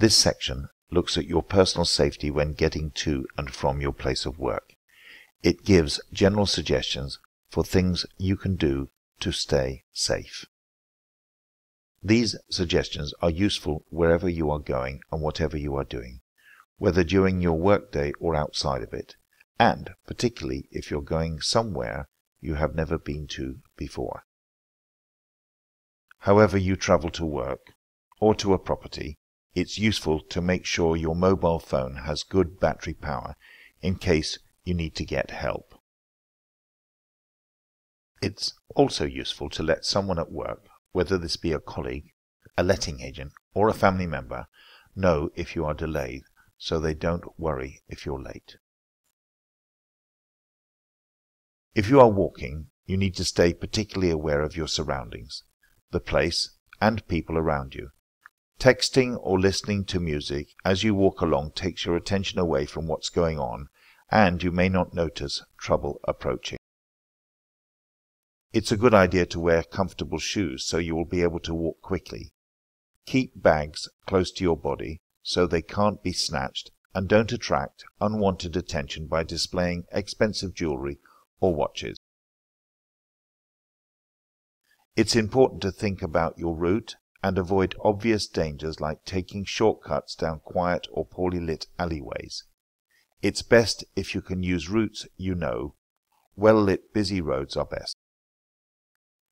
This section looks at your personal safety when getting to and from your place of work. It gives general suggestions for things you can do to stay safe. These suggestions are useful wherever you are going and whatever you are doing, whether during your workday or outside of it, and particularly if you're going somewhere you have never been to before. However you travel to work or to a property, it's useful to make sure your mobile phone has good battery power in case you need to get help. It's also useful to let someone at work, whether this be a colleague, a letting agent, or a family member, know if you are delayed so they don't worry if you're late. If you are walking, you need to stay particularly aware of your surroundings, the place, and people around you. Texting or listening to music as you walk along takes your attention away from what's going on, and you may not notice trouble approaching. It's a good idea to wear comfortable shoes so you will be able to walk quickly. Keep bags close to your body so they can't be snatched and don't attract unwanted attention by displaying expensive jewelry or watches. It's important to think about your route and avoid obvious dangers like taking shortcuts down quiet or poorly lit alleyways. It's best if you can use routes you know. Well lit busy roads are best.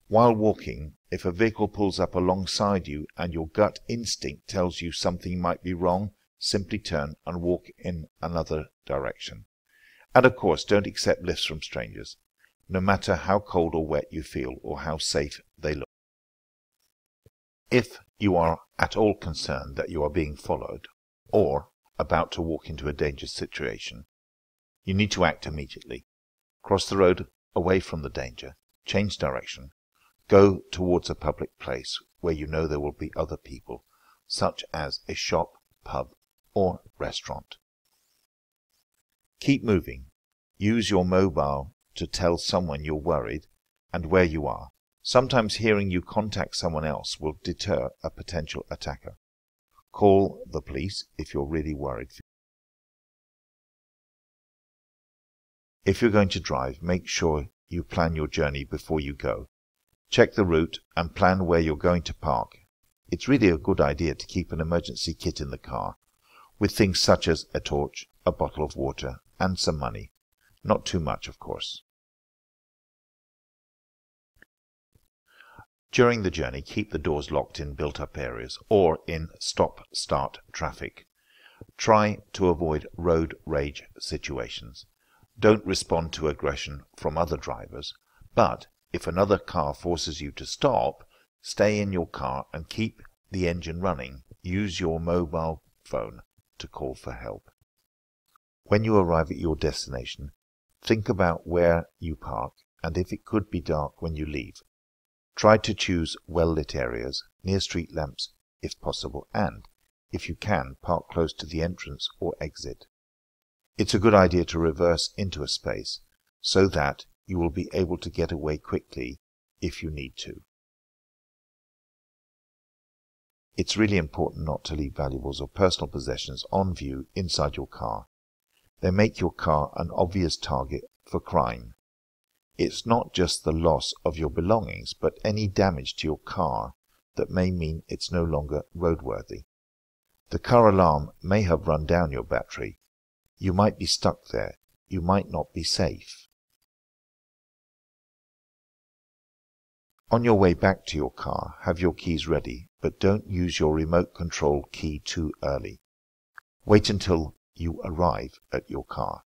While walking, if a vehicle pulls up alongside you and your gut instinct tells you something might be wrong, simply turn and walk in another direction. And of course, don't accept lifts from strangers, no matter how cold or wet you feel or how safe. If you are at all concerned that you are being followed or about to walk into a dangerous situation, you need to act immediately. Cross the road away from the danger, change direction, Go towards a public place where you know there will be other people, such as a shop, pub, or restaurant. Keep moving. Use your mobile to tell someone you're worried and where you are. Sometimes hearing you contact someone else will deter a potential attacker. Call the police if you're really worried. If you're going to drive, make sure you plan your journey before you go. Check the route and plan where you're going to park. It's really a good idea to keep an emergency kit in the car, with things such as a torch, a bottle of water, and some money. Not too much, of course. During the journey, keep the doors locked in built-up areas or in stop-start traffic. Try to avoid road rage situations. Don't respond to aggression from other drivers, but if another car forces you to stop, stay in your car and keep the engine running. Use your mobile phone to call for help. When you arrive at your destination, think about where you park and if it could be dark when you leave. Try to choose well-lit areas, near street lamps if possible, and, if you can, park close to the entrance or exit. It's a good idea to reverse into a space so that you will be able to get away quickly if you need to. It's really important not to leave valuables or personal possessions on view inside your car. They make your car an obvious target for crime. It's not just the loss of your belongings, but any damage to your car that may mean it's no longer roadworthy. The car alarm may have run down your battery. You might be stuck there. You might not be safe. On your way back to your car, have your keys ready, but don't use your remote control key too early. Wait until you arrive at your car.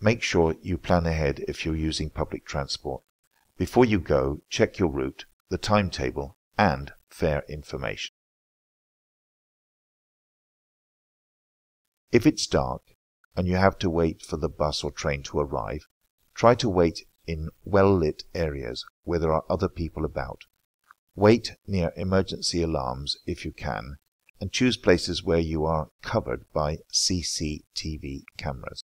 Make sure you plan ahead if you're using public transport. Before you go, check your route, the timetable, and fare information. If it's dark and you have to wait for the bus or train to arrive, try to wait in well-lit areas where there are other people about. Wait near emergency alarms if you can, and choose places where you are covered by CCTV cameras.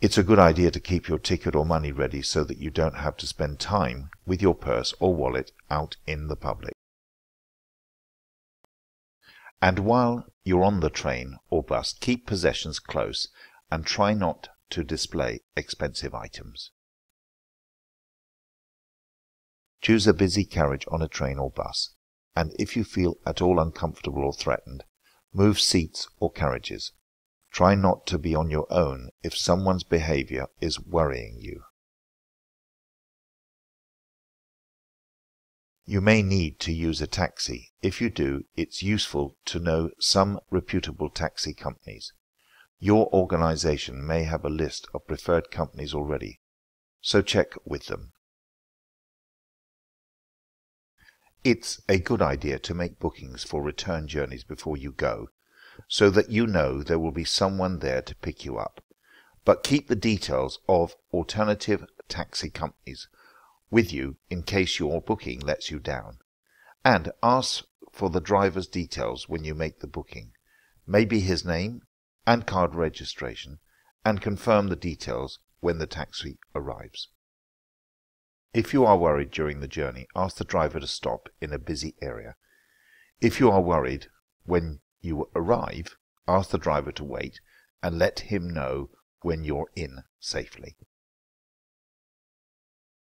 It's a good idea to keep your ticket or money ready so that you don't have to spend time with your purse or wallet out in the public. And while you're on the train or bus, keep possessions close and try not to display expensive items. Choose a busy carriage on a train or bus, and if you feel at all uncomfortable or threatened, move seats or carriages. Try not to be on your own if someone's behavior is worrying you. You may need to use a taxi. If you do, it's useful to know some reputable taxi companies. Your organization may have a list of preferred companies already, so check with them. It's a good idea to make bookings for return journeys before you go, so that you know there will be someone there to pick you up. But keep the details of alternative taxi companies with you in case your booking lets you down. And ask for the driver's details when you make the booking. Maybe his name, and card registration and confirm the details when the taxi arrives. If you are worried during the journey, ask the driver to stop in a busy area. If you are worried when you arrive, ask the driver to wait and let him know when you're in safely.